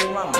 Daddy Mama.